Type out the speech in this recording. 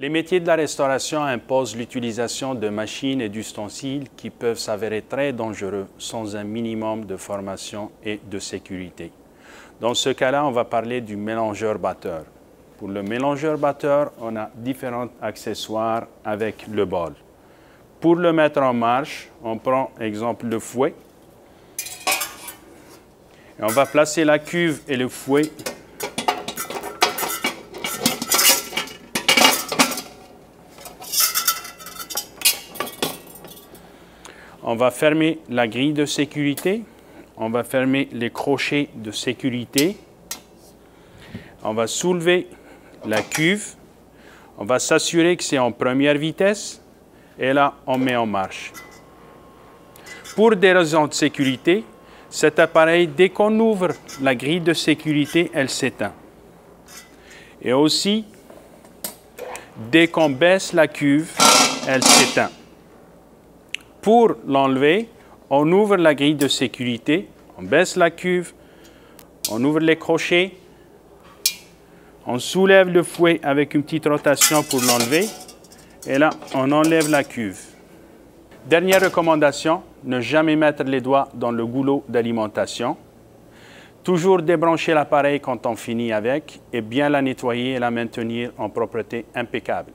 Les métiers de la restauration imposent l'utilisation de machines et d'ustensiles qui peuvent s'avérer très dangereux sans un minimum de formation et de sécurité. Dans ce cas-là, on va parler du mélangeur-batteur. Pour le mélangeur-batteur, on a différents accessoires avec le bol. Pour le mettre en marche, on prend exemple le fouet. Et on va placer la cuve et le fouet On va fermer la grille de sécurité. On va fermer les crochets de sécurité. On va soulever la cuve. On va s'assurer que c'est en première vitesse. Et là, on met en marche. Pour des raisons de sécurité, cet appareil, dès qu'on ouvre la grille de sécurité, elle s'éteint. Et aussi, dès qu'on baisse la cuve, elle s'éteint. Pour l'enlever, on ouvre la grille de sécurité, on baisse la cuve, on ouvre les crochets, on soulève le fouet avec une petite rotation pour l'enlever. Et là, on enlève la cuve. Dernière recommandation, ne jamais mettre les doigts dans le goulot d'alimentation. Toujours débrancher l'appareil quand on finit avec et bien la nettoyer et la maintenir en propreté impeccable.